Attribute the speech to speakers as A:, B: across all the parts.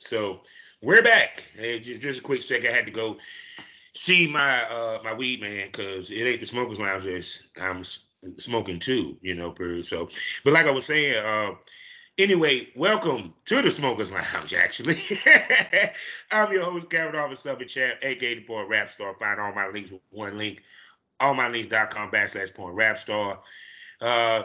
A: So we're back. Hey, just, a quick second. I had to go see my uh my weed man because it ain't the smokers lounge. It's, I'm smoking too, you know. Per so, but like I was saying, uh, anyway, welcome to the smokers lounge. Actually, I'm your host, Kevin Officer Southern Champ, aka the Porn Rap Star. Find all my links with one link, allmylinks.com backslash Porn Rap Star. Uh,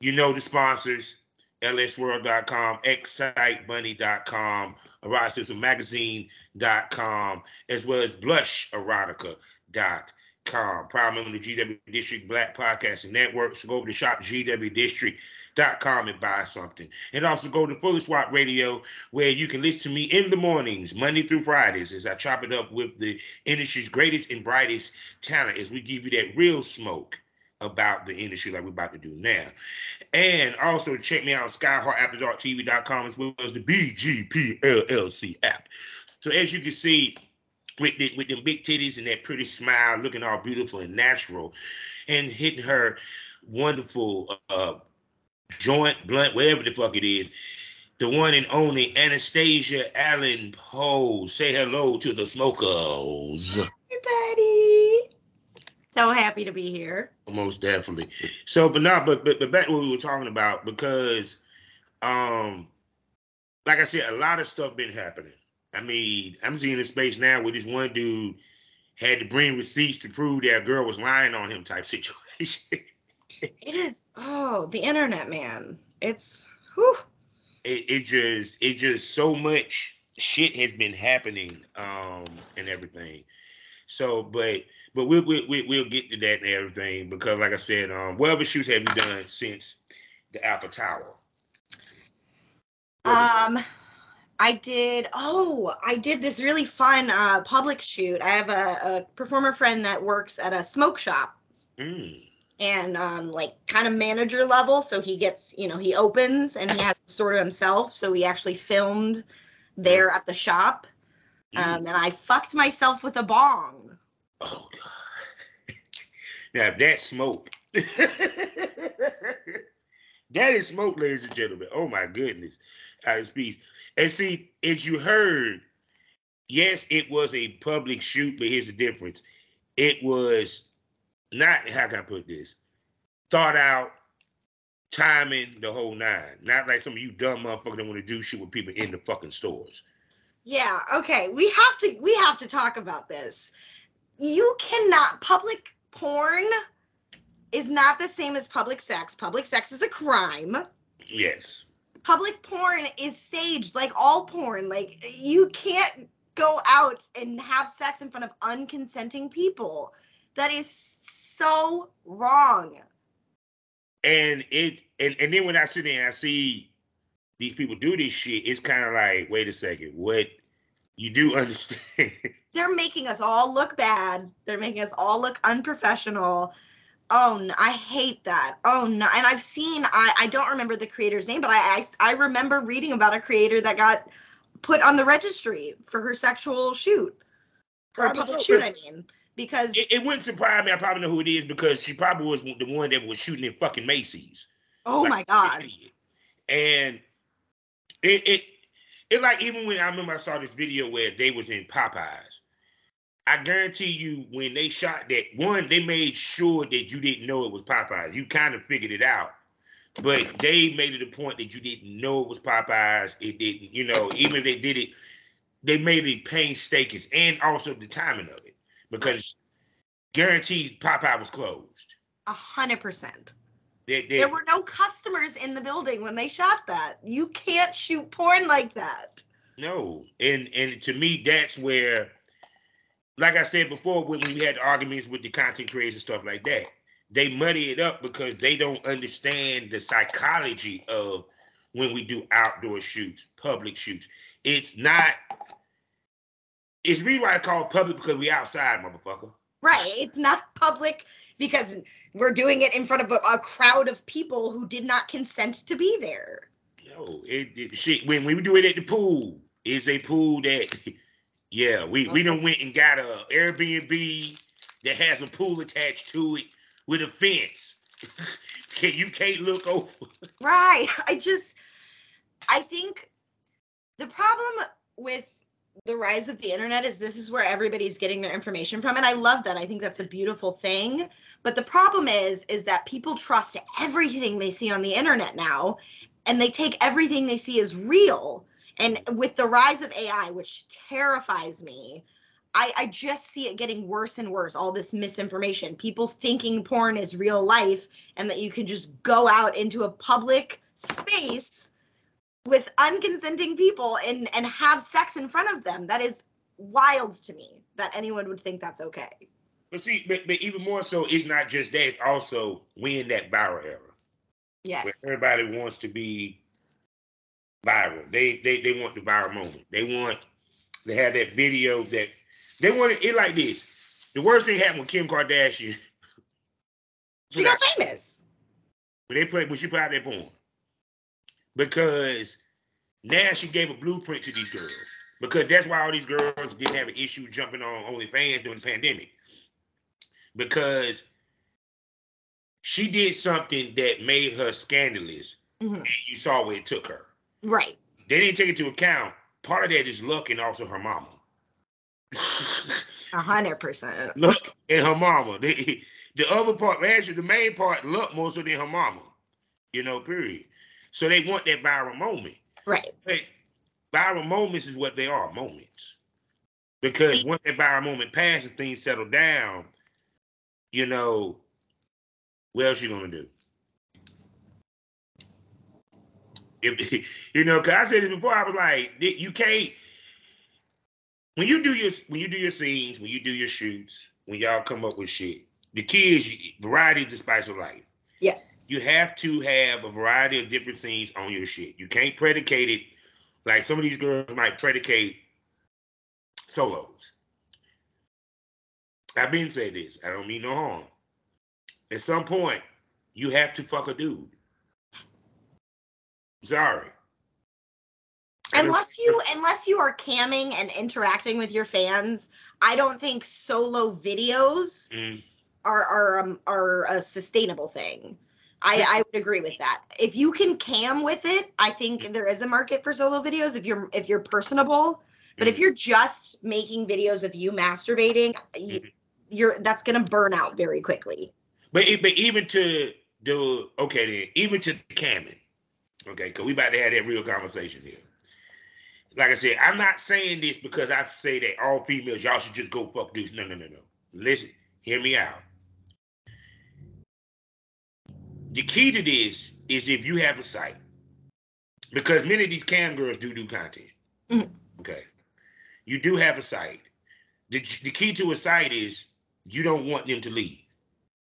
A: you know the sponsors lsworld.com, excitebunny.com, eroticismmagazine.com, as well as blusherotica.com. Proud member of the GW District Black Podcasting Network. So go over to shop GWDistrict.com and buy something. And also go to Fully Swap Radio, where you can listen to me in the mornings, Monday through Fridays, as I chop it up with the industry's greatest and brightest talent, as we give you that real smoke about the industry like we're about to do now. And also check me out on as well as the BGPLLC app. So as you can see, with the, with them big titties and that pretty smile, looking all beautiful and natural, and hitting her wonderful uh, joint, blunt, whatever the fuck it is, the one and only Anastasia Allan Poe. Say hello to the smokers.
B: Everybody. So happy to be here.
A: Most definitely. So, but not, but, but but back to what we were talking about because, um, like I said, a lot of stuff been happening. I mean, I'm seeing a space now where this one dude had to bring receipts to prove that a girl was lying on him type situation.
B: it is oh the internet man. It's whew.
A: It, it just it just so much shit has been happening um and everything. So, but but we'll, we'll we'll get to that and everything because, like I said, um, what other shoots have you done since the Alpha Tower?
B: Um, I did. Oh, I did this really fun uh, public shoot. I have a, a performer friend that works at a smoke shop.
A: Mm.
B: And um, like kind of manager level, so he gets, you know, he opens and he has the store to himself. So we actually filmed there at the shop, mm. um, and I fucked myself with a bong.
A: Oh God. now that smoke. that is smoke, ladies and gentlemen. Oh my goodness. Uh, out of speech. And see, as you heard, yes, it was a public shoot, but here's the difference. It was not how can I put this? Thought out, timing, the whole nine. Not like some of you dumb motherfuckers that want to do shit with people in the fucking stores.
B: Yeah, okay. We have to we have to talk about this you cannot public porn is not the same as public sex. Public sex is a crime.
A: Yes.
B: Public porn is staged like all porn. Like you can't go out and have sex in front of unconsenting people. That is so wrong.
A: And it and, and then when I sit there and I see these people do this shit, it's kind of like, wait a second, what you do understand
B: they're making us all look bad. They're making us all look unprofessional. Oh, no, I hate that. Oh no! And I've seen. I I don't remember the creator's name, but I, I I remember reading about a creator that got put on the registry for her sexual shoot, her public shoot. I mean, because
A: it, it, wouldn't surprise me. I probably know who it is because she probably was the one that was shooting in fucking Macy's.
B: Oh like, my god!
A: And it it it like even when I remember I saw this video where they was in Popeyes I guarantee you, when they shot that one, they made sure that you didn't know it was Popeyes. You kind of figured it out, but they made it a point that you didn't know it was Popeyes. It didn't, you know, even if they did it, they made it painstaking, and also the timing of it, because guaranteed Popeye was closed.
B: A hundred percent. There were no customers in the building when they shot that. You can't shoot porn like that.
A: No, and and to me, that's where like I said before, when we had arguments with the content creators and stuff like that, they muddy it up because they don't understand the psychology of when we do outdoor shoots, public shoots. It's not. It's really why I call it public because we outside, motherfucker.
B: Right. It's not public because we're doing it in front of a, a crowd of people who did not consent to be there.
A: No, it, it shit. When, when we do it at the pool, it's a pool that Yeah, we we done went and got a Airbnb that has a pool attached to it with a fence. can you can't look over.
B: Right. I just I think the problem with the rise of the internet is this is where everybody's getting their information from and i love that i think that's a beautiful thing but the problem is is that people trust everything they see on the internet now and they take everything they see as real and with the rise of ai which terrifies me I, I just see it getting worse and worse all this misinformation people thinking porn is real life and that you can just go out into a public space with unconsenting people and and have sex in front of them. That is wild to me that anyone would think that's okay.
A: But see, but, but even more so, it's not just that. It's also we in that viral era.
B: Yes.
A: where everybody wants to be viral. They they they want the viral moment. They want to have that video that they want it, like this. The worst thing happened with Kim Kardashian
B: she got famous
A: when they put when she put out that porn because now she gave a blueprint to these girls because that's why all these girls didn't have an issue jumping on OnlyFans during the pandemic because she did something that made her scandalous
B: Mhm.
A: and you saw where it took her.
B: Right
A: They didn't take into account part of that is luck and also her mama.
B: a hundred percent
A: luck and her mama. The, the other part, actually, the main part, luck more so than her mama. You know, period. So they want that viral moment.
B: right
A: But viral moments is what they are, moments. Because once that viral moment passes, things settle down. You know, what else you gonna do? If, you know, cause I said this before, I was like, you can't. When you do your when you do your scenes, when you do your shoots, when y'all come up with shit, the key is variety is the spice of life
B: yes
A: you have to have a variety of different scenes on your shit. You can't predicate it like some of these girls might predicate solos. I've been saying this. I don't mean no harm. At some point, you have to fuck a dude. Sorry.
B: unless you unless you are camming and interacting with your fans i don't think solo videos
A: Mm,
B: are are um, are a sustainable thing I, I would agree with that. If you can cam with it, I think there is a market for solo videos if you're if you're personable. But if
A: mm.
B: you're just making videos of you masturbating,
A: Mhm.
B: you're that's gonna burn out very quickly.
A: But but even to do okay then, even to camming, okay, because we about to have that real conversation here. Like I said, I'm not saying this because I say that all females y'all should just go fuck dudes. No, no, no, no. Listen, hear me out. The key to this is if you have a site, because many of these cam girls do do content.
B: Mhm.
A: Okay, you do have a site. The, the key to a site is you don't want them to leave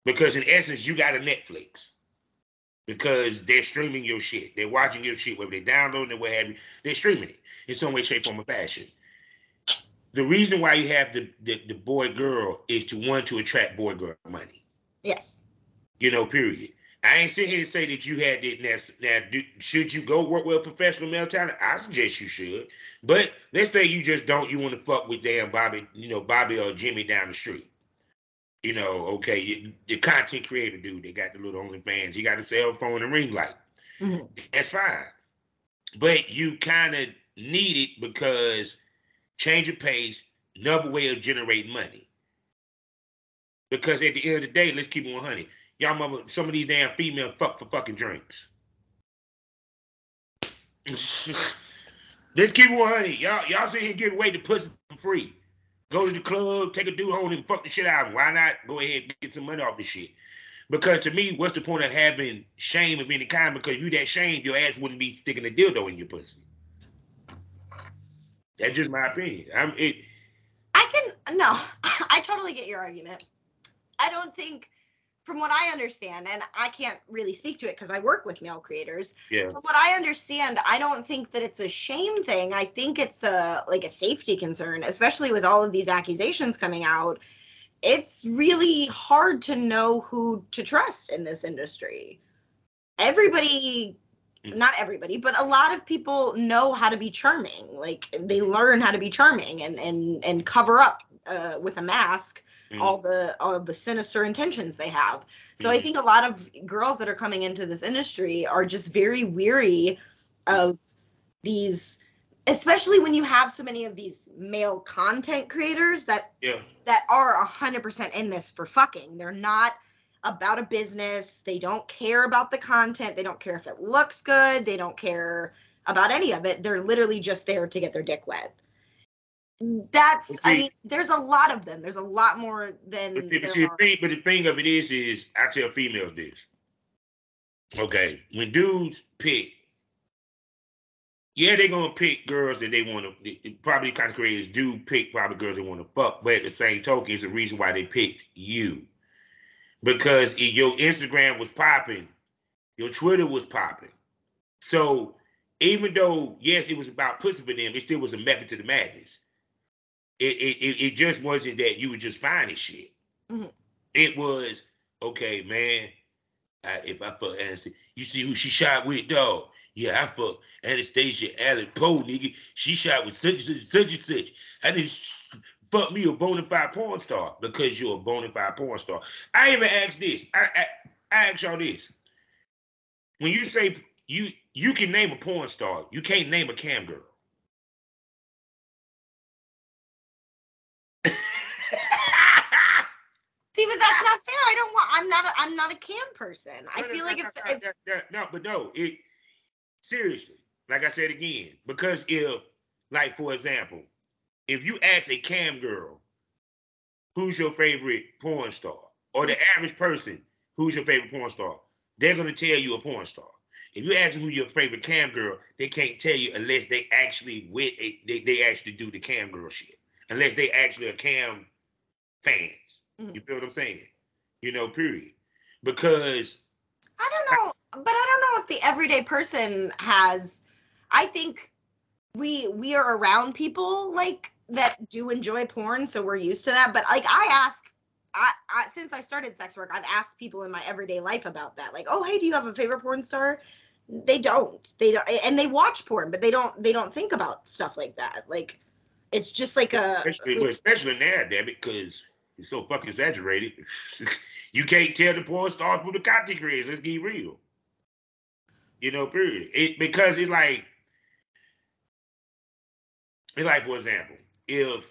A: because in essence you got a Netflix because they're streaming your shit. They're watching your shit, whether they're downloading it, what have you. They're streaming it in some way, shape, form, or fashion. The reason why you have the the, the boy girl is to want to attract boy girl money.
B: Yes.
A: You know, period. I ain't sitting here to say that you had it. Now, now do, should you go work with a professional male talent? I suggest you should. But let's say you just don't. You want to fuck with damn Bobby, you know, Bobby or Jimmy down the street. You know, okay, you, the content creator dude, they got the little OnlyFans. He got a cell phone and ring light.
B: Mhm.
A: That's fine. But you kind of need it because change of pace, another way of generating money. Because at the end of the day, let's keep it 100. Y'all mother, some of these damn females fuck for fucking drinks. let's keep it 100. Y'all, y'all sit here and give away the pussy for free. Go to the club, take a dude home and fuck the shit out of him. Why not go ahead and get some money off this shit? Because to me, what's the point of having shame of any kind? Because you that shame, your ass wouldn't be sticking a dildo in your pussy. That's just my opinion. I'm it.
B: I can no, I totally get your argument. I don't think from what I understand, and I can't really speak to it because I work with male creators.
A: Yeah.
B: From what I understand, I don't think that it's a shame thing. I think it's a like a safety concern, especially with all of these accusations coming out. It's really hard to know who to trust in this industry. Everybody,
A: Mm.
B: not everybody, but a lot of people know how to be charming. Like they learn how to be charming and and and cover up uh, with a mask
A: Mm.
B: all the all the sinister intentions they have. So I
A: Mhm.
B: think a lot of girls that are coming into this industry are just very weary of these especially when you have so many of these male content creators that
A: Yeah.
B: that are 100% in this for fucking. They're not about a business. They don't care about the content. They don't care if it looks good. They don't care about any of it. They're literally just there to get their dick wet. That's, I mean, there's a lot of them. There's a lot more than
A: But see, see, the thing, but the thing of it is, is I tell females this. Okay, when dudes pick, yeah, they're gonna pick girls that they want to. Probably kind of creators do pick probably girls they want to fuck, but at the same token, it's the reason why they picked you, because if your Instagram was popping, your Twitter was popping. So even though yes, it was about pussy for them, it still was a method to the madness. It it it, just wasn't that you were just finding shit.
B: Mhm.
A: It was okay, man. I, if I fuck Anastasia, you see who she shot with, dog? Yeah, I fuck Anastasia Allan Poe, nigga. She shot with such and such and such and such. I didn't fuck me a bona fide porn star because you're a bona fide porn star. I even asked this. I I, I ask y'all this. When you say you you can name a porn star, you can't name a cam girl.
B: See, but that's not fair. I don't want. I'm not. A, I'm not a cam person. I
A: No, no,
B: feel
A: no,
B: like
A: no,
B: if,
A: no,
B: if
A: no, no, no, but no, it seriously, like I said again, because if, like for example, if you ask a cam girl, who's your favorite porn star, or the average person, who's your favorite porn star, they're gonna tell you a porn star. If you ask them who your favorite cam girl, they can't tell you unless they actually with a, they, they actually do the cam girl shit. Unless they actually are cam fans.
B: Mhm.
A: You feel what I'm saying? You know, period. Because
B: I don't know, but I don't know if the everyday person has. I think we we are around people like that do enjoy porn, so we're used to that. But like I ask, I, I since I started sex work, I've asked people in my everyday life about that. Like, oh hey, do you have a favorite porn star? They don't. They don't, and they watch porn, but they don't. They don't think about stuff like that. Like, it's just like a.
A: especially, especially now, damn it, because it's so fucking exaggerated. you can't tell the porn stars from the content creators. Let's get real. You know, period. It because it's like, it's like for example, if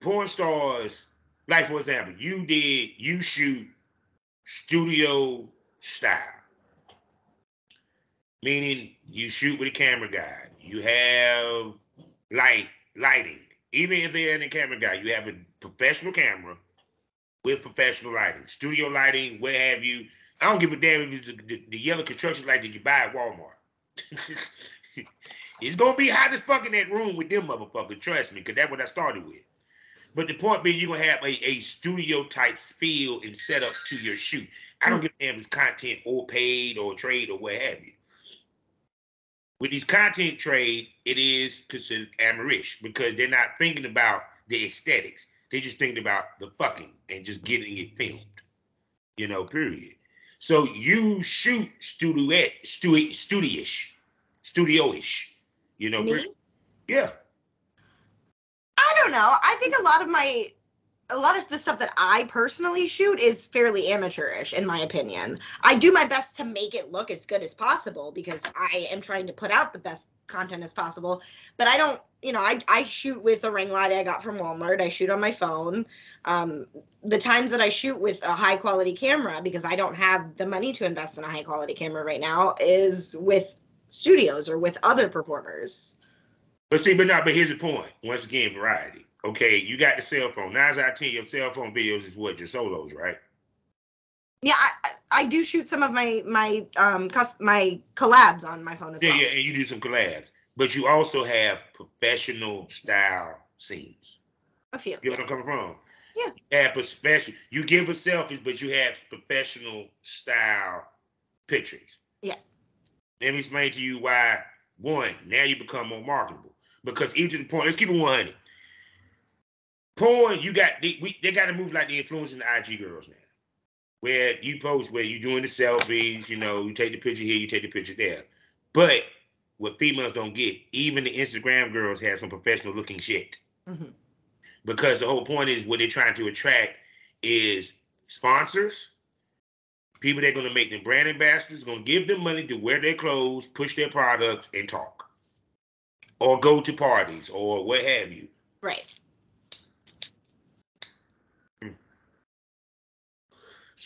A: porn stars, like for example, you did you shoot studio style, meaning you shoot with a camera guy, you have light lighting. Even if they're in the camera guy, you have a professional camera with professional lighting, studio lighting, what have you. I don't give a damn if it's the, the, the yellow construction light that you buy at Walmart. it's gonna be hot as fuck in that room with them motherfuckers. Trust me, because that's what I started with. But the point being, you're gonna have a, a studio type feel and setup to your shoot. I don't give a damn if it's content or paid or trade or what have you. With these content trade, it is considered amateurish because they're not thinking about the aesthetics. They're just thinking about the fucking and just getting it filmed. You know, period. So you shoot studio studio studio-ish, studio-ish. You know,
B: Me?
A: yeah.
B: I don't know. I think a lot of my a lot of the stuff that I personally shoot is fairly amateurish in my opinion. I do my best to make it look as good as possible because I am trying to put out the best content as possible. But I don't, you know, I, I shoot with a ring light I got from Walmart. I shoot on my phone. Um, the times that I shoot with a high quality camera because I don't have the money to invest in a high quality camera right now is with studios or with other performers.
A: But see, but not. But here's the point. Once again, variety. Okay, you got the cell phone. Nine out of ten, your cell phone videos is what your solos, right?
B: Yeah, I, I do shoot some of my my um cus- my collabs on my phone as
A: Yeah,
B: well.
A: yeah, yeah, and you do some collabs. But you also have professional style scenes.
B: A few.
A: You know
B: yes.
A: where I'm coming from?
B: Yeah.
A: You have professional. You give us selfies, but you have professional style pictures.
B: Yes.
A: Let me explain to you why. One, now you become more marketable because even to the point. Let's keep it 100. Porn, you got they, we, they got to move like the influencing the IG girls now, where you post where you're doing the selfies. You know, you take the picture here, you take the picture there. But what females don't get, even the Instagram girls have some professional looking shit
B: Mhm.
A: because the whole point is what they're trying to attract is sponsors, people that are going to make them brand ambassadors, going to give them money to wear their clothes, push their products, and talk. or go to parties or what have you.
B: Right.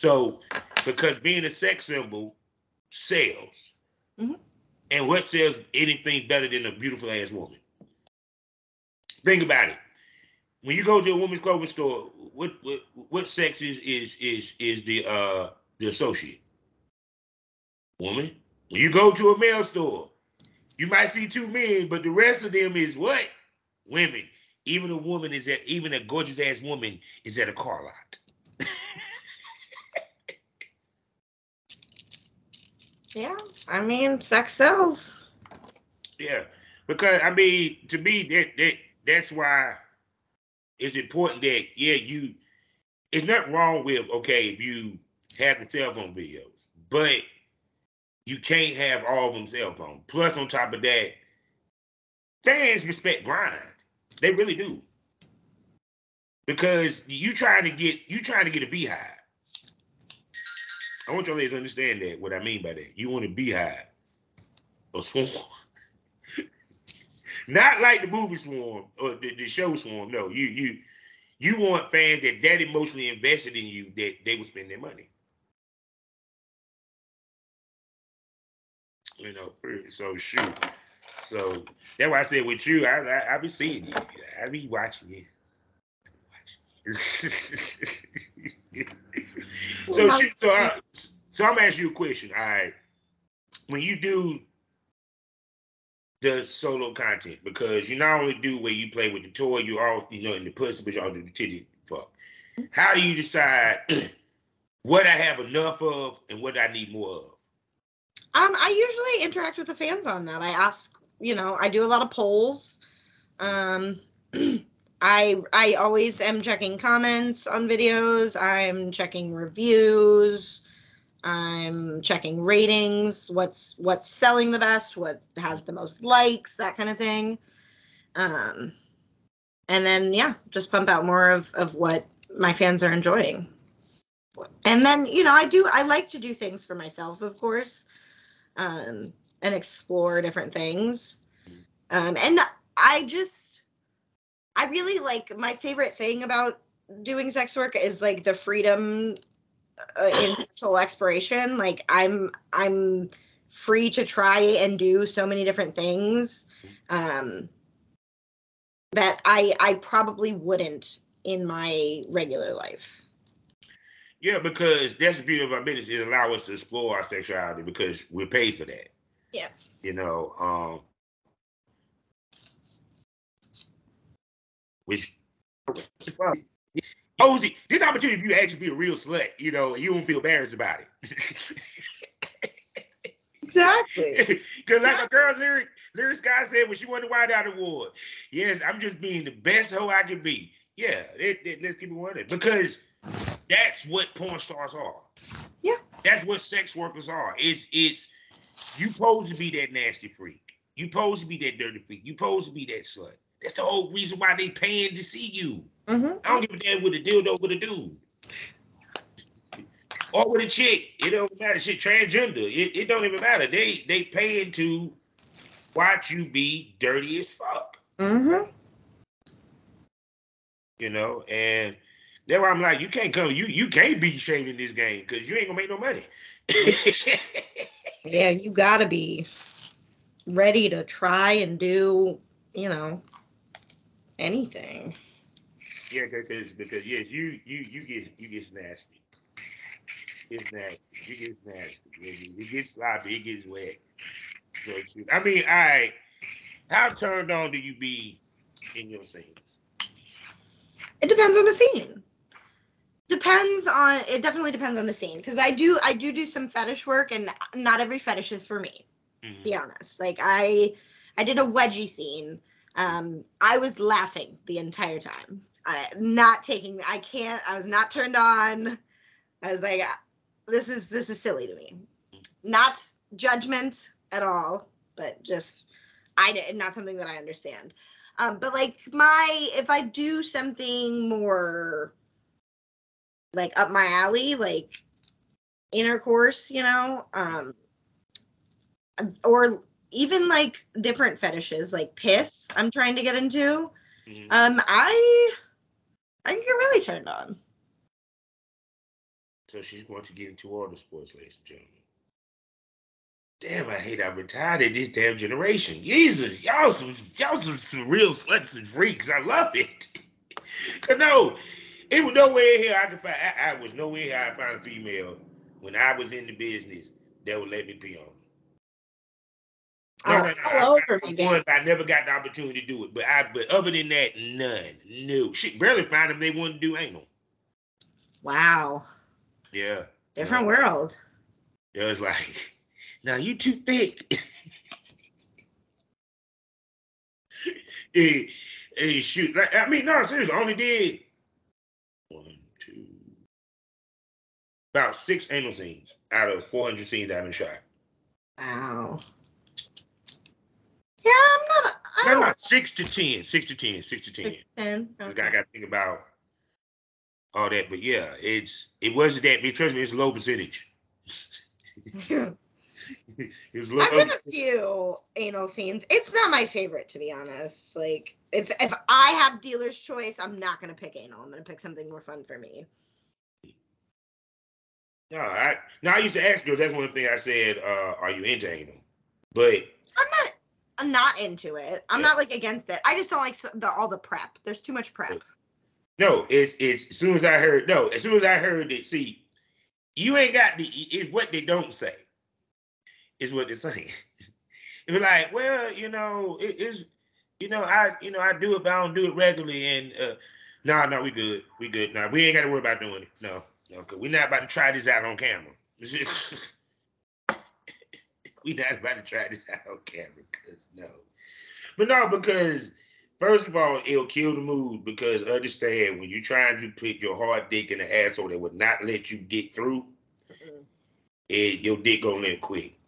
A: So, because being a sex symbol sells,
B: Mhm.
A: and what sells anything better than a beautiful ass woman? Think about it. When you go to a woman's clothing store, what what what sex is is is is the uh the associate? Woman. When you go to a male store, you might see two men, but the rest of them is what? Women. Even a woman is at even a gorgeous ass woman is at a car lot.
B: Yeah. I mean, sex sells.
A: Yeah, because I mean, to me, that that that's why it's important that yeah, you. It's not wrong with okay if you have the cell phone videos, but you can't have all of them cell phone. Plus, on top of that, fans respect grind. They really do. Because you trying to get you trying to get a beehive. I want y'all to understand that what I mean by that. You want a beehive. A swarm. Not like the movie Swarm or the, the show Swarm. No, you you you want fans that that emotionally invested in you that they would spend their money. You know, so shoot. So that's why I said with you, I I, I be seeing you. I be watching you. So shoot, so I, so I'm asking you a question. All right, when you do the solo content because you not only do where you play with the toy, you also you know in the pussy, but you also do the titty fuck. How do you decide what I have enough of and what I need more of?
B: Um, I usually interact with the fans on that. I ask, you know, I do a lot of polls. Um, I I always am checking comments on videos. I'm checking reviews. I'm checking ratings. What's what's selling the best? What has the most likes? That kind of thing. Um, and then yeah, just pump out more of of what my fans are enjoying. And then you know, I do I like to do things for myself, of course um, and explore different things. Um, and I just, I really like my favorite thing about doing sex work is like the freedom uh, in sexual exploration. Like I'm, I'm free to try and do so many different things um, that I, I probably wouldn't in my regular life.
A: Yeah, because that's the beauty of our business. It allows us to explore our sexuality because we're paid for that.
B: Yeah.
A: You know, um, which Posey, this opportunity for you to actually be a real slut, you know, you don't feel embarrassed about it.
B: Exactly.
A: Because like a girl lyric lyric guy said when she won the White Out Award, yes, I'm just being the best hoe I can be. Yeah, it, it, let's keep it running because that's what porn stars are.
B: Yeah.
A: That's what sex workers are. It's it's you supposed to be that nasty freak. You supposed to be that dirty freak. You supposed to be that slut. That's the whole reason why they paying to see you.
B: hmm
A: I don't give a damn with a dildo with a dude. Or with a chick. It don't matter. Shit, transgender. It, it don't even matter. They they paying to watch you be dirty as fuck.
B: Mm-hmm.
A: You know, and that's why I'm like, you can't come, you you can't be shamed in this game because you ain't gonna make no money.
B: Yeah, you gotta be ready to try and do, you know, anything.
A: yeah, because because yes, you you you get you get nasty. It's nasty. You get nasty. It gets sloppy. It gets wet. So. I mean, I how turned on do you be in your scenes?
B: It depends on the scene. Depends on it definitely depends on the scene because I do I do do some fetish work and not every fetish is for me.
A: Mhm.
B: Be honest. Like I I did a wedgie scene. Um I was laughing the entire time. I not taking I can't I was not turned on. I was like "Ah, this is this is silly to me. Not judgment at all, but just I did not something that I understand. Um, but like my if I do something more like up my alley, like intercourse, you know, um, or even like different fetishes like piss. I'm trying to get into.
A: Mhm.
B: Um, I I can get really turned on.
A: So she's going to get into all the sports, ladies and gentlemen. Damn, I hate I'm retired in this damn generation. Jesus, y'all some y'all some, some real sluts and freaks. I love it. Cause no, it was nowhere here I could find. I, I was nowhere here I found a female when I was in the business that would let me pee on. No, no, no,
B: all
A: I-
B: over
A: I-
B: me,
A: one, I never got the opportunity to do it, but I. But other than that, none. No, She Barely found them. They wouldn't do anal.
B: Wow,
A: Yeah.
B: different world.
A: It was like, now you too thick. hey, hey, shoot. Like, I mean, no, seriously, I only did one, two, about six anal scenes out of 400 scenes I've been shot.
B: Wow. Yeah, I'm not. I
A: No,
B: don't.
A: no, six to 10, six to 10, six to 10.
B: Six, ten.
A: I got to think about all that, but yeah, it's it wasn't that. But trust me, it's a low percentage.
B: I've done a few anal scenes. It's not my favorite, to be honest. Like, if if I have dealer's choice, I'm not gonna pick anal. I'm gonna pick something more fun for me.
A: No, I now I used to ask girls. That's one thing I said. Uh, are you into anal? But
B: I'm not. I'm not into it. I'm
A: Yeah.
B: not like against it. I just don't like the all the prep. There's too much prep.
A: no, it's it's as soon as I heard no, as soon as I heard it. See, you ain't got the. It's what they don't say. Is what they're saying. It was like, well, you know, it is. You know, I you know I do it, but I don't do it regularly. And uh, no, no, we good, we good. No, we ain't got to worry about doing it. No, no, cause we're not about to try this out on camera. we not about to try this out on camera, cause no. But no, because first of all, it'll kill the mood. Because understand when you're trying to put your hard dick in the asshole that would not let you get through,
B: Mm-mm.
A: it, your dick gonna let quick.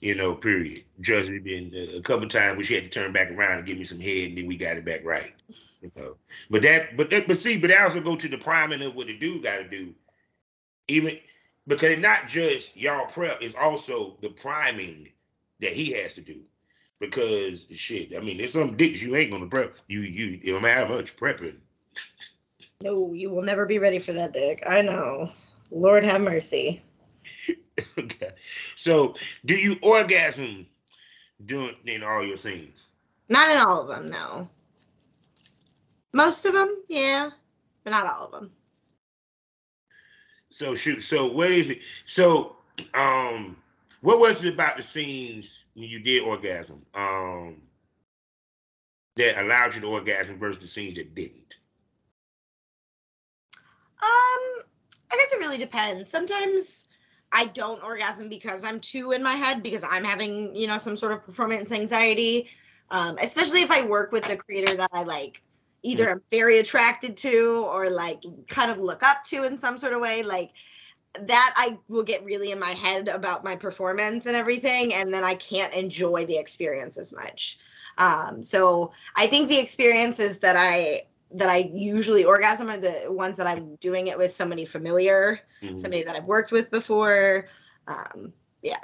A: You know, period. Just me been a couple times where she had to turn back around and give me some head, and then we got it back right. You know, but that, but that, but see, but that also go to the priming of what the dude got to do. Even because it's not just y'all prep, it's also the priming that he has to do. Because shit, I mean, there's some dicks you ain't gonna prep. You you it don't matter how much prepping.
B: No, you will never be ready for that dick. I know. Lord have mercy.
A: okay. So do you orgasm doing in all your scenes?
B: Not in all of them, no. Most of them, yeah, but not all of them.
A: So shoot. So what is it? So um, what was it about the scenes when you did orgasm? Um, that allowed you to orgasm versus the scenes that didn't.
B: Um, I guess it really depends. Sometimes I don't orgasm because I'm too in my head because I'm having, you know, some sort of performance anxiety. Um, especially if I work with the creator that I like either I'm very attracted to or like kind of look up to in some sort of way. Like that I will get really in my head about my performance and everything, and then I can't enjoy the experience as much. Um, so I think the experiences that I that I usually orgasm are the ones that I'm doing it with somebody familiar,
A: Mhm.
B: somebody that I've worked with before. Um, yeah.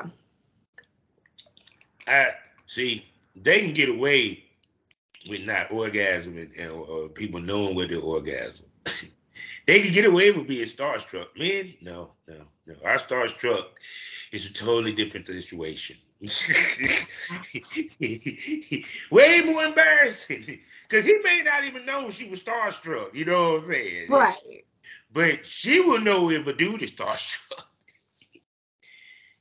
A: I see they can get away with not orgasming and or people knowing what they orgasm. they can get away with being starstruck. Men, no, no, no. Our starstruck is a totally different situation. Way more embarrassing because he may not even know she was starstruck. You know what I'm saying?
B: Right.
A: But she will know if a dude is starstruck.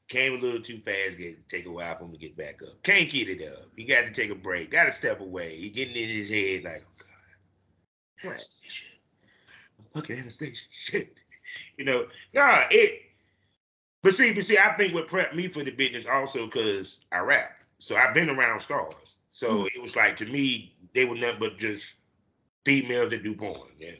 A: Came a little too fast, get take a while for him to get back up. Can't get it up. He got to take a break, got to step away. He getting in his head like, oh God. Anastasia. Fucking Anastasia. Shit. You know, nah, it but see, but see, I think what prepped me for the business also because I rap. So I've been around stars. So mm-hmm. it was like to me, they were nothing but just females that do porn. And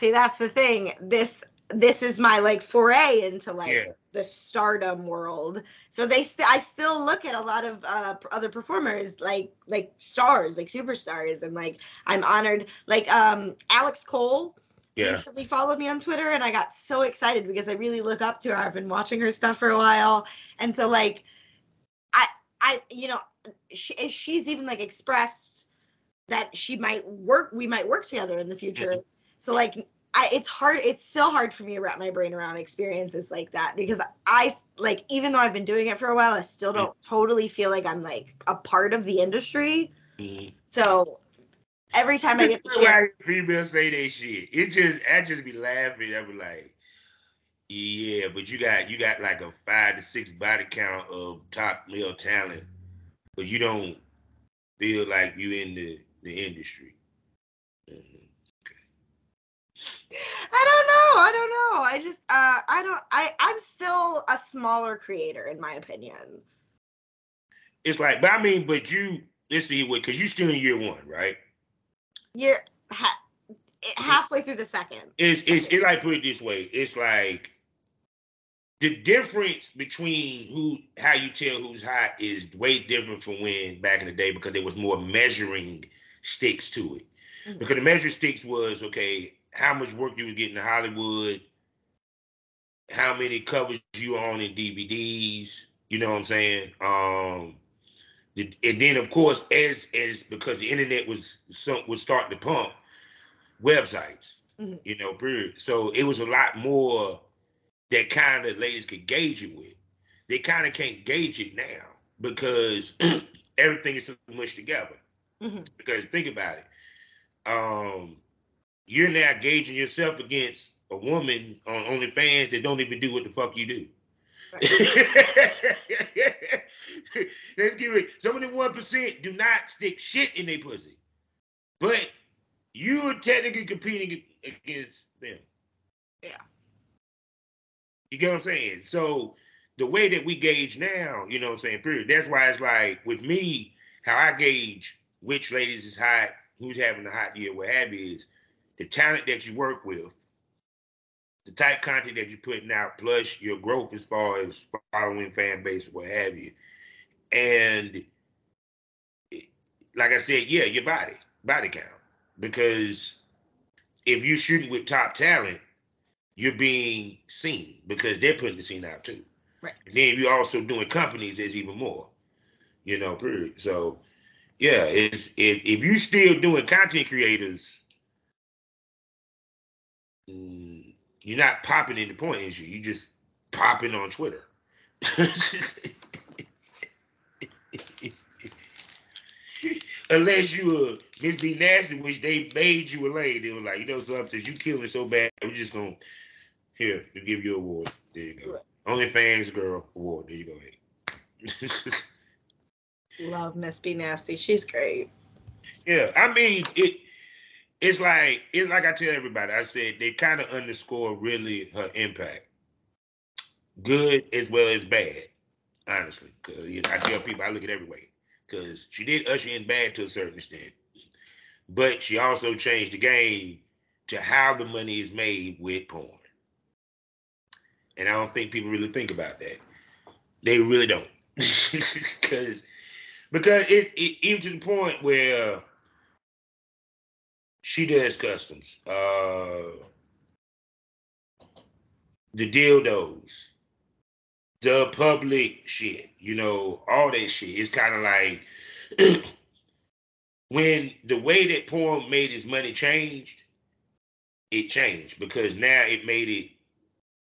B: See, that's the thing. This this is my like foray into like
A: yeah.
B: The stardom world. So they st- I still look at a lot of uh other performers like like stars, like superstars and like I'm honored like um Alex Coal
A: Yeah.
B: recently followed me on Twitter and I got so excited because I really look up to her. I've been watching her stuff for a while. And so like I I, you know, she, she's even like expressed that she might work, we might work together in the future. Mm-hmm. So like, I, it's hard. It's still hard for me to wrap my brain around experiences like that because I like, even though I've been doing it for a while, I still don't mm-hmm. totally feel like I'm like a part of the industry. Mm-hmm. So every time I get the chance,
A: females say that shit, it just I just be laughing. I be like, yeah, but you got you got like a five to six body count of top male talent, but you don't feel like you in the the industry. Mm-hmm.
B: I don't know. I don't know. I just uh I don't I I'm still a smaller creator in my opinion.
A: It's like, but I mean, but you let's see what because you're still in year one, right?
B: Year ha, halfway through the second.
A: It's it's it like put it this way. It's like the difference between who how you tell who's hot is way different from when back in the day because there was more measuring sticks to it. Mm-hmm. Because the measuring sticks was okay, how much work you was getting in Hollywood, how many covers you on in DVDs, you know what I'm saying? Um the, and then of course as as because the internet was some was starting to pump websites, mm-hmm. you know, period. So it was a lot more that kind of ladies could gauge it with. They kind of can't gauge it now because everything is so much together. Mm-hmm. Because think about it, um, you're now gauging yourself against a woman on OnlyFans that don't even do what the fuck you do. Let's give it. Some of the one percent do not stick shit in their pussy, but you are technically competing against them.
B: Yeah.
A: You get what I'm saying? So the way that we gauge now, you know what I'm saying, period. That's why it's like with me, how I gauge which ladies is hot, who's having a hot year, what have you, is the talent that you work with, the type content that you're putting out, plus your growth as far as following fan base, what have you. And like I said, yeah, your body, body count. Because if you're shooting with top talent, you're being seen because they're putting the scene out too.
B: Right.
A: And then you're also doing companies, there's even more. You know, period. So yeah, it's if if you still doing content creators, Mm, you're not popping in the point issue. You just popping on Twitter. Unless you a Miss B Nasty, which they made you a lady. They was like, you know something, since you killing so bad, we're just gonna here to give you an award. There you go. Right. OnlyFans girl award. There you go.
B: Love Miss B Nasty. She's great.
A: Yeah, I mean it. It's like it's like I tell everybody. I said they kind of underscore really her impact, good as well as bad. Honestly, because you know, I tell people I look at every way because she did usher in bad to a certain extent, but she also changed the game to how the money is made with porn. And I don't think people really think about that. They really don't. Because because it, it even to the point where she does customs. Uh the dildos, the public shit, you know, all that shit. It's kind of like when the way that porn made his money changed, it changed because now it made it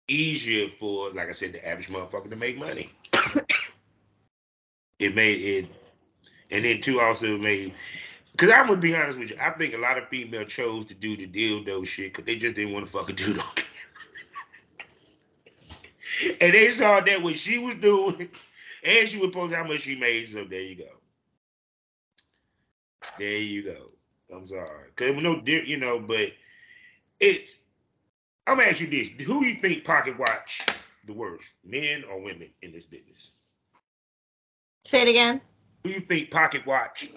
A: easier for, like I said, the average motherfucker to make money. it made it, and then two also made. Cause I'm gonna be honest with you, I think a lot of female chose to do the dildo shit because they just didn't want to fuck a dude on and they saw that what she was doing, and she would post how much she made. So there you go. There you go. I'm sorry, cause no, you know, but it's I'm gonna ask you this: Who do you think pocket watch the worst, men or women in this business?
B: Say it again.
A: Who do you think pocket watch,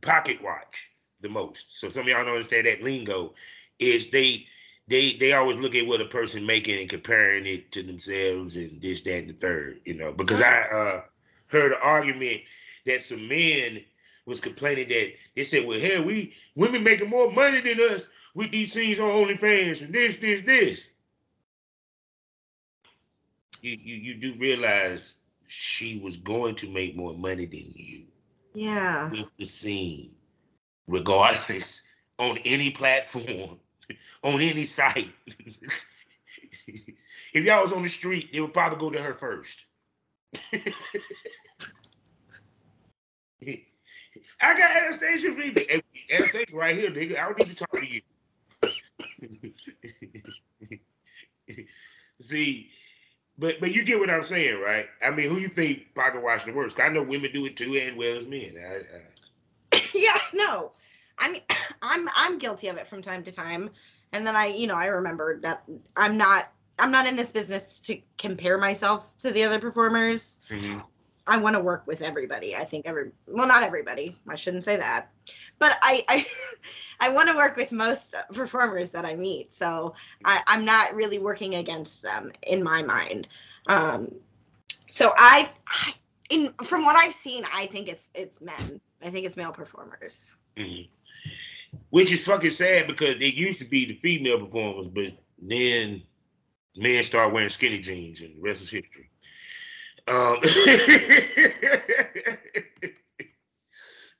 A: pocket watch the most? So some of y'all don't understand that lingo. Is they they they always look at what a person making and comparing it to themselves and this, that, and the third. You know, because I uh, heard an argument that some men was complaining that they said, "Well, hell, we women making more money than us with these scenes on OnlyFans and this, this, this. You, you, you do realize she was going to make more money than you
B: Yeah.
A: with the scene, regardless, on any platform, on any site. if y'all was on the street, they would probably go to her first. I got Anastasia Beaver. Anastasia right here, nigga. I don't need to talk to you. See, but but you get what I'm saying, right? I mean, who you think pocket watching the worst? I know women do it too, and well as men. I, I,
B: yeah, no. I mean, I'm I'm guilty of it from time to time, and then I, you know, I remember that I'm not I'm not in this business to compare myself to the other performers.
A: Mhm.
B: I want to work with everybody. I think every well, not everybody. I shouldn't say that, but I I, I want to work with most performers that I meet. So I, I'm not really working against them in my mind. Um, so I, I in from what I've seen, I think it's it's men. I think it's male performers.
A: Mhm. Which is fucking sad because it used to be the female performers, but then men start wearing skinny jeans, and the rest is history. Um,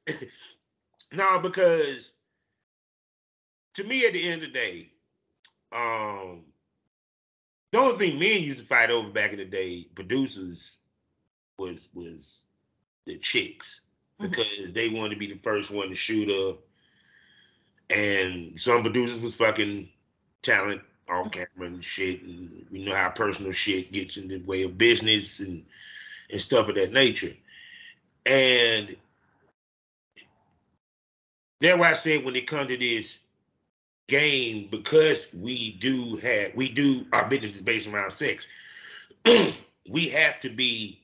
A: no, because to me, at the end of the day, um, the only thing men used to fight over back in the day, producers, was was the chicks
B: Mhm.
A: because they wanted to be the first one to shoot her. And some producers was fucking talent on camera and shit. And we know how personal shit gets in the way of business and and stuff of that nature. And that's why I said when it comes to this game, because we do have we do our business is based around sex, we have to be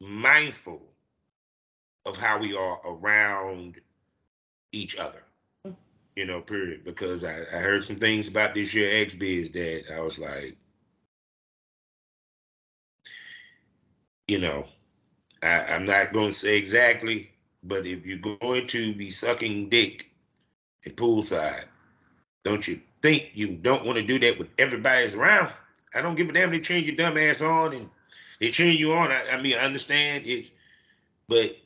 A: mindful of how we are around each other. You know, period. Because I, I heard some things about this year X biz that I was like, you know, I, I'm not going to say exactly, but if you're going to be sucking dick at poolside, don't you think you don't want to do that with everybody's around? I don't give a damn. They change your dumb ass on and they change you on. I, I mean, I understand it's, but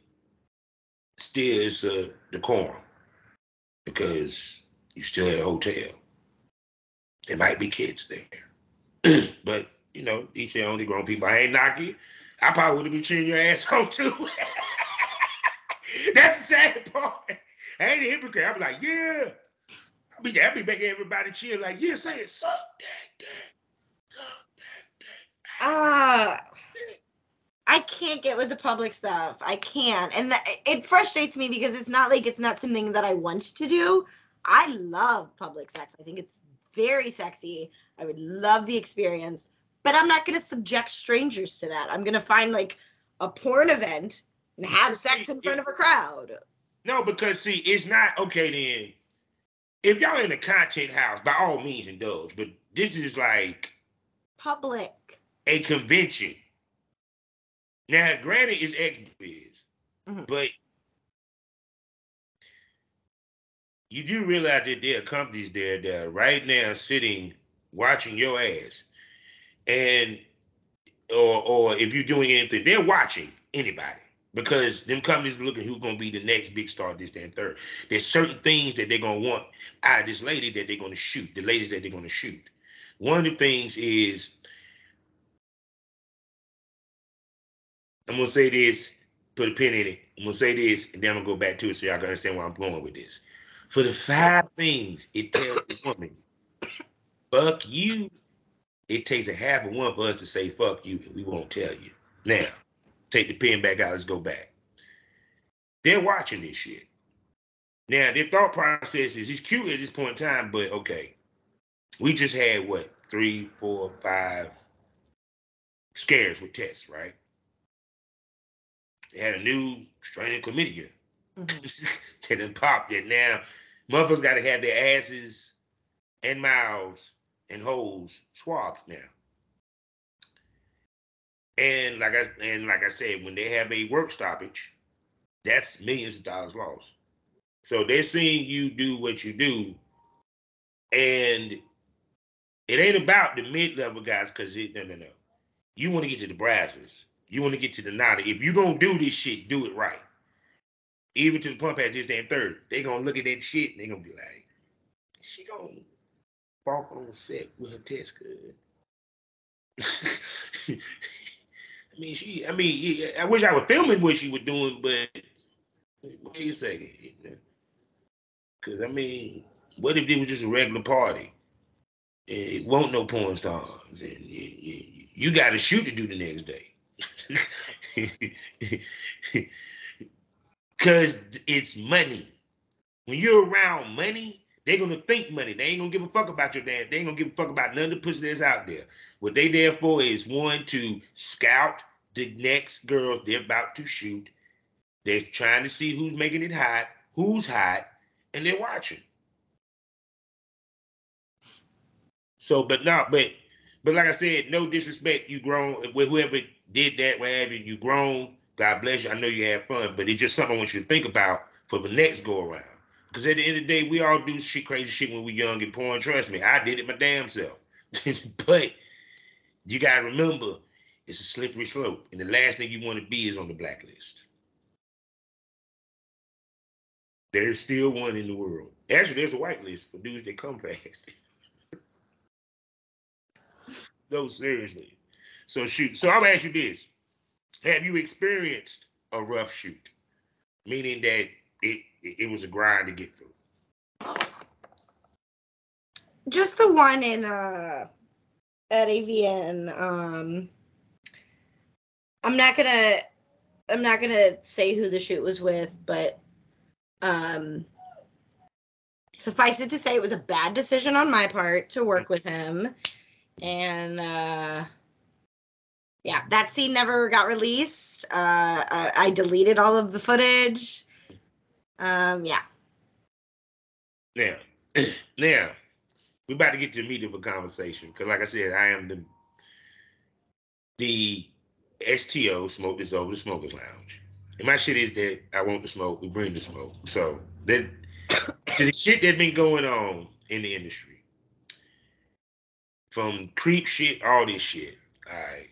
A: still it's a decorum because you still at a hotel. There might be kids there, but you know, each their only grown people. I ain't knocking. I probably would have been cheering your ass on too. That's the sad part. I ain't a hypocrite. I'm like, yeah. I be, I be making everybody cheer like, yeah, say it, suck that, that, suck that, that.
B: Ah, I can't get with the public stuff. I can't, and that, it frustrates me because it's not like it's not something that I want to do. I love public sex. I think it's very sexy. I would love the experience, but I'm not going to subject strangers to that. I'm going to find like a porn event and have sex in front of a crowd.
A: No, because see, it's not okay then. If y'all in a content house, by all means indulge, but this is like
B: Public.
A: a convention. Now, granted, it's X-Biz,
B: Mhm.
A: but you do realize that there are companies there that are right now sitting watching your ass, and or or if you're doing anything, they're watching anybody because them companies looking who's gonna be the next big star, this, and third. There's certain things that they're gonna want out of this lady that they're gonna shoot, the ladies that they're gonna shoot. One of the things is I'm gonna say this, put a pin in it. I'm gonna say this, and then I'm gonna go back to it so y'all can understand where I'm going with this. For the five things it tells the woman, fuck you, it takes a half of one for us to say fuck you, and we won't tell you. Now, take the pen back out, let's go back. They're watching this shit. Now, their thought process is he's cute at this point in time, but okay. We just had what, three, four, five scares with tests, right? They had a new strain of chlamydia
B: Mhm.
A: that done popped that now motherfuckers gotta have their asses and mouths and holes swabbed now. And like I and like I said, when they have a work stoppage, that's millions of dollars lost. So they're seeing you do what you do, and it ain't about the mid-level guys because it no no no. you want to get to the brasses. You want to get to the nada. If you're gonna do this shit, do it right. Even to the pump at this damn third, they gonna look at that shit and they gonna be like, she gonna walk on set with her test good. I mean, she. I mean, I wish I was filming what she was doing, but wait a second. Because I mean, what if it was just a regular party? It won't no porn stars, and you, you, you got to shoot to do the next day. Because it's money. When you're around money, they're gonna think money. They ain't gonna give a fuck about your damn. They ain't gonna give a fuck about none of the pussy that's out there. What they there for is one to scout the next girls they're about to shoot. They're trying to see who's making it hot, who's hot, and they're watching. So, but not, but, but like I said, no disrespect. You grown whoever did that, whatever you grown. God bless you. I know you had fun, but it's just something I want you to think about for the next go around. Because at the end of the day, we all do shit, crazy shit when we're young and porn. Trust me, I did it my damn self. but you gotta remember, it's a slippery slope, and the last thing you want to be is on the blacklist. There's still one in the world. Actually, there's a white list for dudes that come fast. no, seriously. So shoot. So I'm gonna ask you this: Have you experienced a rough shoot, meaning that it it was a grind to get through?
B: Just the one in uh at AVN. Um, I'm not gonna I'm not gonna say who the shoot was with, but um, suffice it to say, it was a bad decision on my part to work with him, and uh, yeah, that scene never got released. Uh, uh, I deleted all of the footage. Um, yeah.
A: Now, now, we're about to get to the meat of a conversation because, like I said, I am the the STO, Smoke This Over the Smokers Lounge. And my shit is that I want the smoke, we bring the smoke. So that to the shit that's been going on in the industry. From creep shit, all this shit. Right.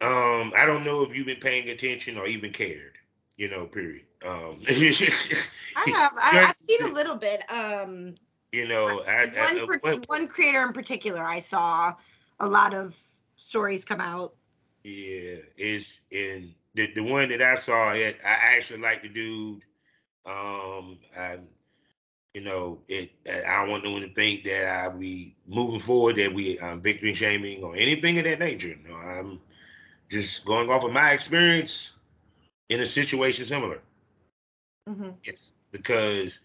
A: Um, I don't know if you've been paying attention or even cared, you know, period. Um
B: I have. I, have seen a little bit. Um
A: you know, I,
B: one, I, one creator in particular I saw a lot of stories come out.
A: Yeah, it's in the, the one that I saw. It I actually like the dude. Um, I, you know, it. I don't want no one to think that I be moving forward that we um, victim shaming or anything of that nature. No, I'm just going off of my experience in a situation similar. Mm-hmm. Yes, because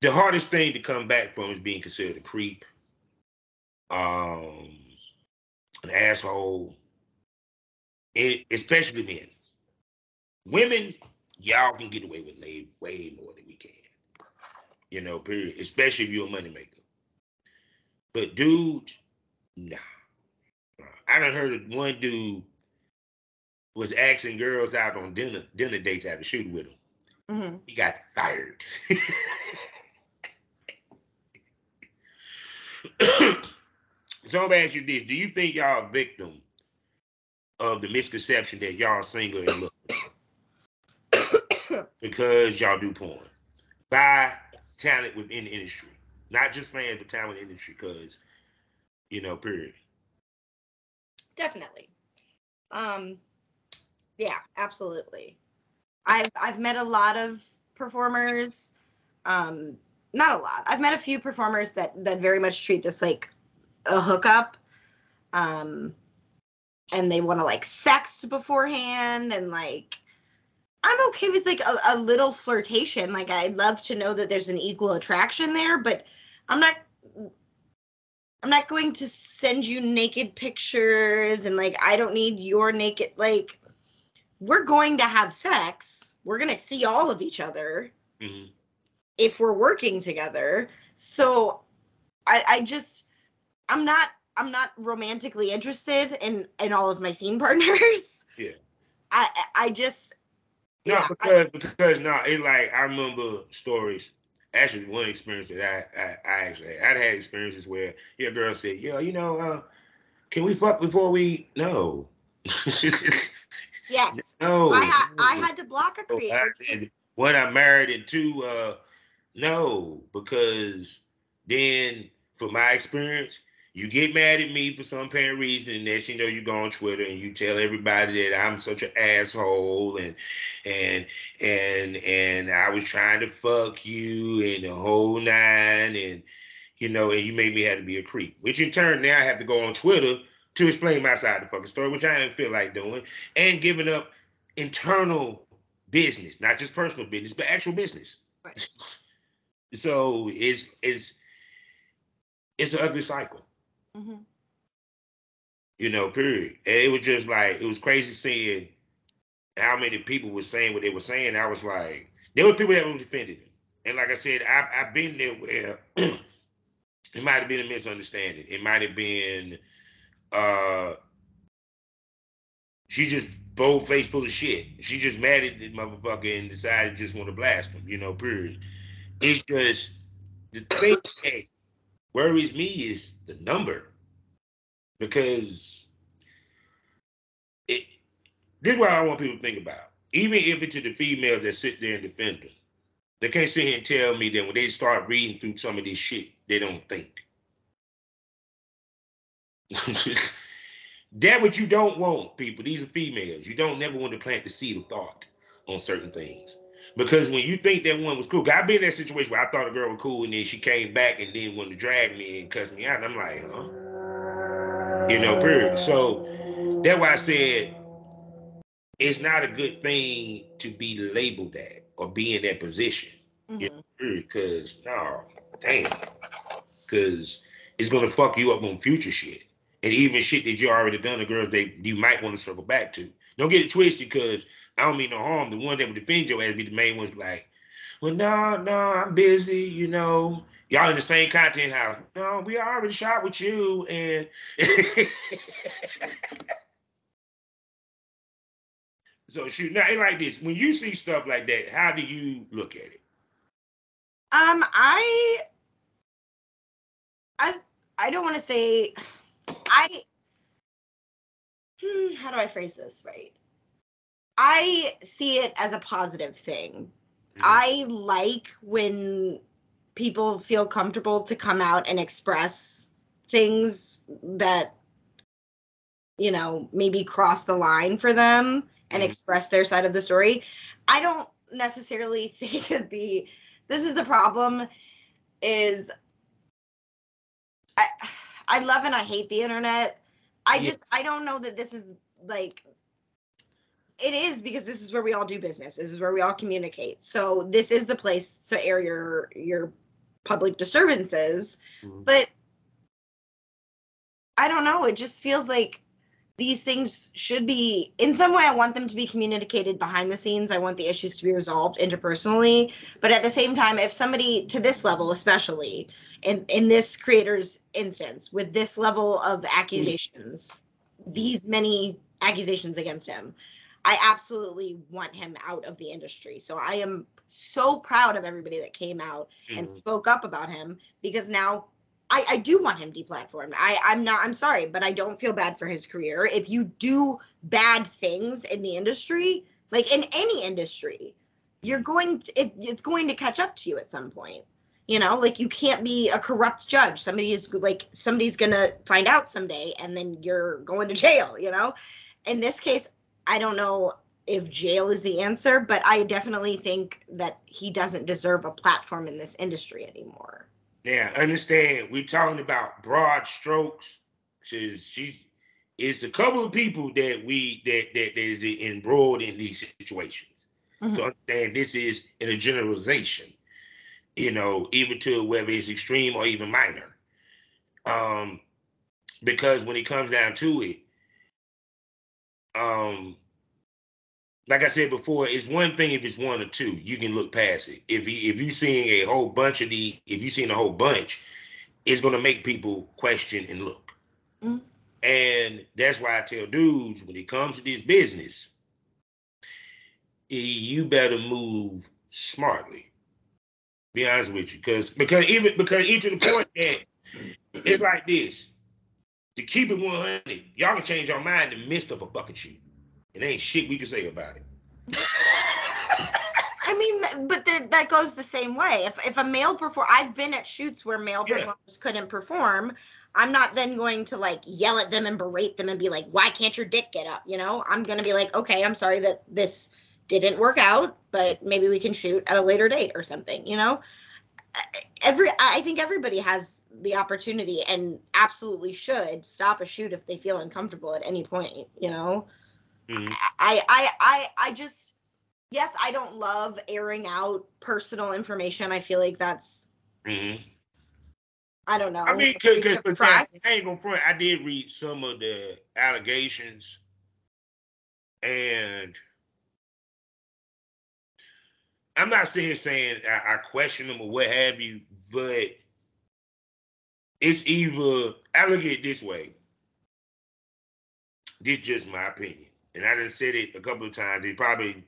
A: the hardest thing to come back from is being considered a creep um, an asshole, it, especially men. Women, y'all can get away with way, way more than we can. You know, period. Especially if you're a moneymaker. But dudes, nah. I done heard of one dude was asking girls out on dinner dinner dates after shooting with him. Mm-hmm. He got fired. So I'm gonna ask you this: Do you think y'all a victim of the misconception that y'all single and look because y'all do porn by talent within the industry, not just fans, but talent in the industry? Because you know, period.
B: Definitely. Um. Yeah, absolutely. I've I've met a lot of performers. Um, not a lot. I've met a few performers that that very much treat this like a hookup um and they want to like sext beforehand and like i'm okay with like a, a, little flirtation like i'd love to know that there's an equal attraction there but i'm not i'm not going to send you naked pictures and like i don't need your naked like we're going to have sex we're going to see all of each other mm-hmm. if we're working together so i i just I'm not I'm not romantically interested in in all of my scene partners.
A: Yeah.
B: I I just
A: no yeah, because I, because no, it like I remember stories actually one experience that I, I, I actually had. I'd had experiences where your girl said, "Yo, you know, uh, can we fuck before we?" No.
B: Yes.
A: No.
B: I had I had to block a
A: So
B: creator.
A: I-
B: because-
A: and I'm married, into, uh, no, because then, for my experience, you get mad at me for some apparent reason, and next you know you go on Twitter and you tell everybody that I'm such an asshole, and and and and I was trying to fuck you and the whole nine, and you know, and you made me have to be a creep. Which in turn, now I have to go on Twitter to explain my side of the fucking story, which I didn't feel like doing, and giving up internal business, not just personal business, but actual business.
B: Right.
A: so it's it's it's an ugly cycle,
B: Mhm.
A: you know. Period. And it was just like it was crazy seeing how many people were saying what they were saying. I was like, there were people that were defending him, and like I said, I've I've been there where it might have been a misunderstanding. It might have been uh she just bold face full of shit. She just mad at the motherfucker and decided just want to blast him, you know, period. It's just the thing that worries me is the number. Because it this is what I want people to think about. Even if it's to the females that sit there and defend them, they can't sit here and tell me that when they start reading through some of this shit, they don't think. that what you don't want, people. These are females. You don't never want to plant the seed of thought on certain things. Because when you think that one was cool, I've been in that situation where I thought a girl was cool and then she came back and then wanted to drag me and cuss me out. And I'm like, huh? You know, period. So that's why I said it's not a good thing to be labeled that or be in that position.
B: Mhm.
A: Because no, damn. Because it's gonna fuck you up on future shit. And even shit that you already done to girls that you might want to circle back to. Don't get it twisted because I don't mean no harm. The ones that would defend your ass be the main ones like, well, no, no, I'm busy, you know. Y'all in the same content house. No, we already shot with you. And so shoot, now like this. When you see stuff like that, how do you look at it?
B: Um, I, I, I don't want to say, I. Hmm, how do I phrase this right? I see it as a positive thing. I like when people feel comfortable to come out and express things that, you know, maybe cross the line for them and
A: Mhm.
B: express their side of the story. I don't necessarily think that the this is the problem is I I love and I hate the internet. I
A: Yeah.
B: just I don't know that this is like it is because this is where we all do business. This is where we all communicate. So this is the place to air your your public disturbances.
A: Mhm.
B: But I don't know. It just feels like these things should be in some way. I want them to be communicated behind the scenes. I want the issues to be resolved interpersonally. But at the same time, if somebody to this level, especially in in this creator's instance, with this level of accusations, these many accusations against him, I absolutely want him out of the industry. So I am so proud of everybody that came out and
A: Mhm.
B: spoke up about him because now I, I do want him deplatformed. I, I'm not I'm sorry, but I don't feel bad for his career. If you do bad things in the industry, like in any industry, you're going to it, it's going to catch up to you at some point. You know, like you can't be a corrupt judge. Somebody is like somebody's gonna find out someday and then you're going to jail, you know? In this case, I don't know if jail is the answer, but I definitely think that he doesn't deserve a platform in this industry anymore.
A: Now, understand, we're talking about broad strokes. She's she's it's a couple of people that we that that, that is embroiled in these situations.
B: Mhm.
A: So understand this is in a generalization, you know, even to whether it's extreme or even minor. Um, because when it comes down to it, um, like I said before, it's one thing if it's one or two, you can look past it. If you if you seeing a whole bunch of the, if you're seeing a whole bunch, it's gonna make people question and look.
B: Mhm.
A: And that's why I tell dudes when it comes to this business, eh, you better move smartly. Be honest with you, because because even because even to the point that it's like this. To keep it 100, y'all can change your mind in the midst of a fucking shoot. It ain't shit we can say about it.
B: I mean, but the, that goes the same way. If if a male perform, I've been at shoots where male
A: Yeah.
B: performers couldn't perform. I'm not then going to like yell at them and berate them and be like, "Why can't your dick get up?" You know, I'm gonna be like, "Okay, I'm sorry that this didn't work out, but maybe we can shoot at a later date or something." You know, every I think everybody has the opportunity and absolutely should stop a shoot if they feel uncomfortable at any point. You know.
A: Mhm.
B: I I I I just yes, I don't love airing out personal information. I feel like that's
A: Mhm.
B: I don't know.
A: I mean,
B: cause,
A: cause, 'cause for
B: press.
A: I ain't gonna front. I did read some of the allegations, and I'm not sitting here saying I, I question them or what have you, but it's either I look at it this way. This is just my opinion, and I done said it a couple of times. It probably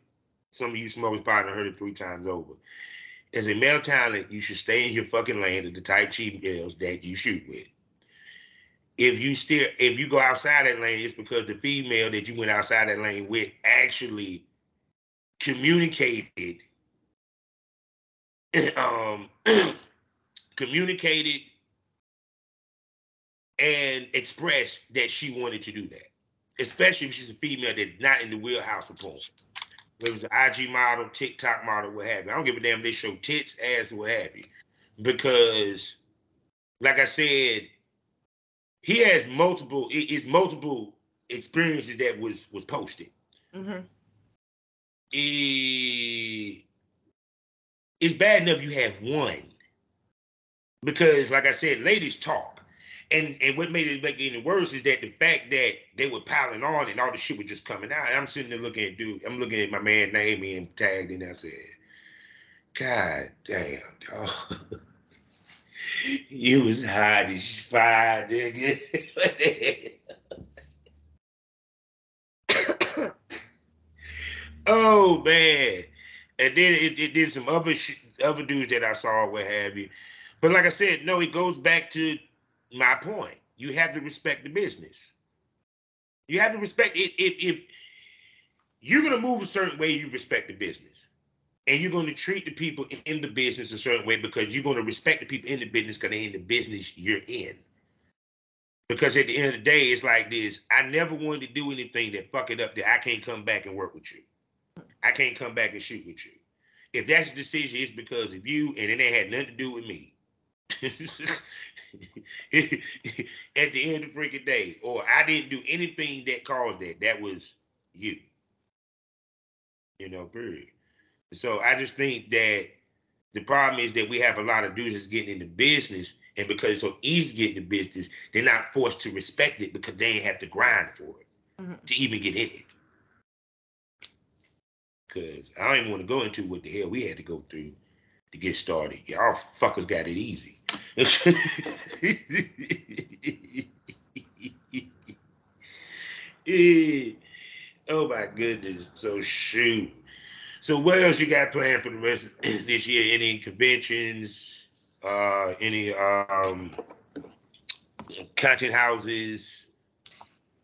A: some of you smokers probably heard it three times over. As a male talent, you should stay in your fucking lane of the type cheap girls that you shoot with. If you still, if you go outside that lane, it's because the female that you went outside that lane with actually communicated, um, communicated and expressed that she wanted to do that. Especially if she's a female that's not in the wheelhouse of porn. Whether it's an IG model, TikTok model, what have you. I don't give a damn if they show tits, ass, or what have you. Because, like I said, he has multiple, it's multiple experiences that was was posted.
B: Mhm.
A: it, it's bad enough you have one because like i said ladies talk and and what made it make it even worse is that the fact that they were piling on and all the shit was just coming out i'm sitting there looking at dude i'm looking at my man name and tagged and i said god damn dog you was hot as fire nigga? Oh man. And then it, it did some other sh- other dudes that I saw, what have you. But like I said, no, it goes back to my point. You have to respect the business. You have to respect it. If, if you're gonna move a certain way, you respect the business. And you're gonna treat the people in the business a certain way because you're gonna respect the people in the business because they're in the business you're in. Because at the end of the day, it's like this. I never wanted to do anything that fuck it up that I can't come back and work with you. I can't come back and shoot with you. If that's the decision, it's because of you, and it ain't had nothing to do with me. At the end of the freaking day, or I didn't do anything that caused that. That was you. You know, period. So I just think that the problem is that we have a lot of dudes that's getting into business, and because it's so easy to get into business, they're not forced to respect it because they ain't have to grind for it
B: Mhm.
A: to even get in it. Cause I don't even want to go into what the hell we had to go through to get started. Y'all fuckers got it easy. Oh my goodness. So shoot. So what else you got planned for the rest of this year? Any conventions? Uh any um content houses?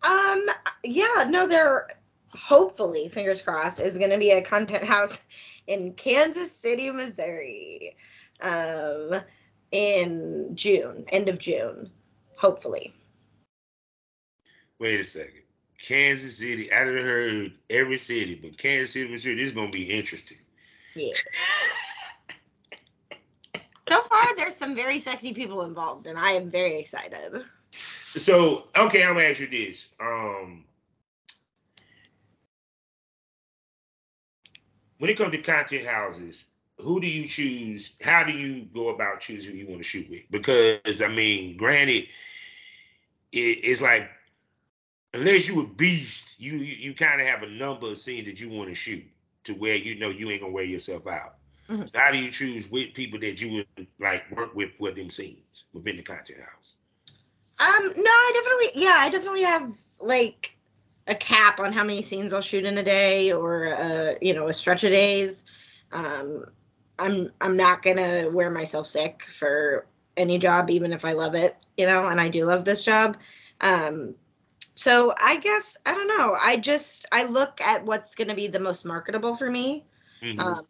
B: Um. Yeah. No. There. Hopefully, fingers crossed, is going to be a content house in Kansas City, Missouri, um, in June, end of June. Hopefully.
A: Wait a second. Kansas City. I done heard every city, but Kansas City, Missouri, this is gonna be interesting.
B: Yeah. So far, there's some very sexy people involved, and I am very excited.
A: So, okay, I'm gonna ask you this. Um when it comes to content houses, who do you choose? How do you go about choosing who you want to shoot with? Because I mean, granted, it, it's like unless you a beast, you you, you kind of have a number of scenes that you want to shoot to where you know you ain't gonna wear yourself out.
B: Mhm.
A: So how do you choose with people that you would like work with for them scenes within the content house?
B: Um, no, I definitely, yeah, I definitely have like a cap on how many scenes I'll shoot in a day or uh, you know, a stretch of days. Um, I'm I'm not gonna wear myself sick for any job, even if I love it, you know, and I do love this job. Um, so I guess I don't know. I just I look at what's gonna be the most marketable for me.
A: Mhm.
B: Um,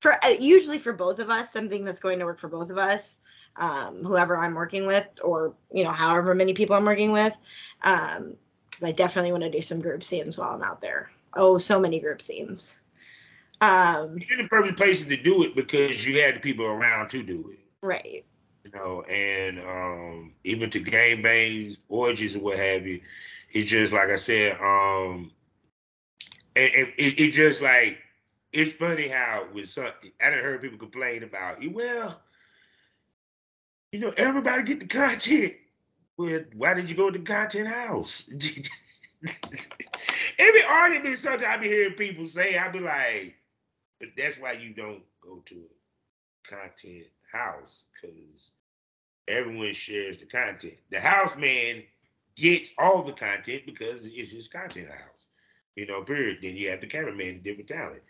B: for uh, usually for both of us, something that's going to work for both of us, um, whoever I'm working with, or you know, however many people I'm working with, because I definitely want to do some group scenes while I'm out there. Oh, so many group scenes. Um,
A: You're in the perfect places to do it because you had the people around to do it.
B: right.
A: You know, and um, even to gangbangs, orgies, or what have you, it's just like I said. Um, and, and it, it just like it's funny how with some I done heard people complain about you. Well, you know, everybody get the content. Well, why did you go to the content house? Every argument something I be hearing people say, I be like, but that's why you don't go to a content house because everyone shares the content. The house man gets all the content because it's his content house. You know, period. Then you have the cameraman, different talent.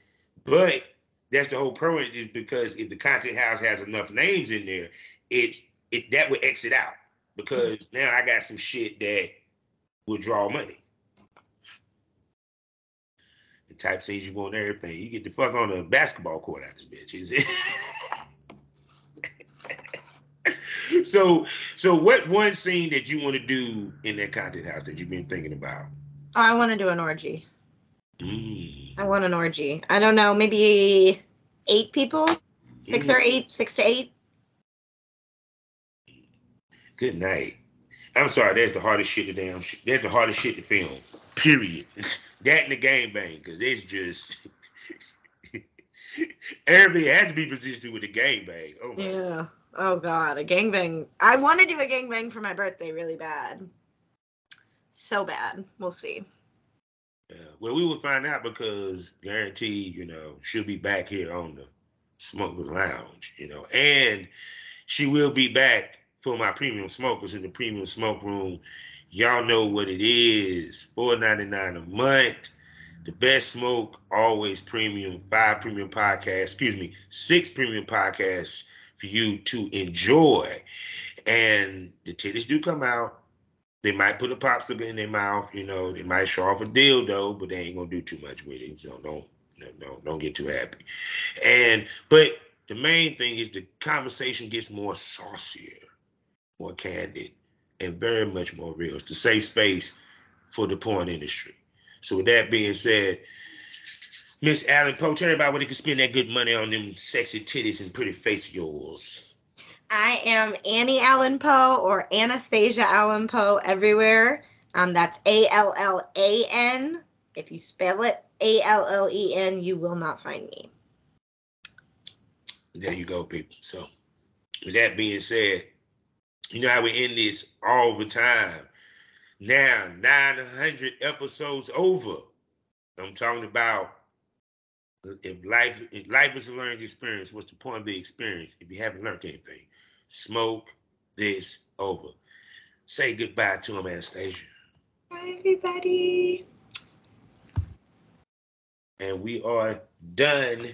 A: But that's the whole point is because if the content house has enough names in there, it's it that would exit out because now I got some shit that will draw money. The type scenes you want everything. You get the fuck on a basketball court out this bitch, is it? so so what one scene that you want to do in that content house that you've been thinking about?
B: I want to do an orgy.
A: Mm.
B: I want an orgy. I don't know, maybe eight people, six or eight, six to eight.
A: Good night. I'm sorry, that's the hardest shit to damn. sh- That's the hardest shit to film. Period. that and the gangbang, cause it's just everybody has to be positioned with a gangbang. Oh my
B: Yeah. Oh God, a gangbang. I want to do a gangbang for my birthday really bad. So bad. We'll see.
A: Yeah. Well, we will find out because guaranteed, you know, she'll be back here on the Smokers Lounge, you know, and she will be back for my premium smokers in the premium smoke room. Y'all know what it is. $4.99 a month. The best smoke, always premium, five premium podcasts, excuse me, six premium podcasts for you to enjoy. And the titties do come out. They might put a popsicle in their mouth, you know. They might show off a dildo, but they ain't gonna do too much with it. So don't, don't, don't, don't get too happy. And but the main thing is the conversation gets more saucier, more candid, and very much more real. It's the safe space for the porn industry. So with that being said, Miss Allan Poe, tell everybody where they can spend that good money on them sexy titties and pretty face of yours.
B: I am Annie Allan Poe or Anastasia Allan Poe everywhere. Um, that's A L L A N. If you spell it A L L E N, you will not find me.
A: There you go, people. So, with that being said, you know how we end this all the time. Now, 900 episodes over. I'm talking about if life if life is a learning experience, what's the point of the experience if you haven't learned anything? Smoke this over. Say goodbye to him, Anastasia.
B: Bye, everybody.
A: And we are done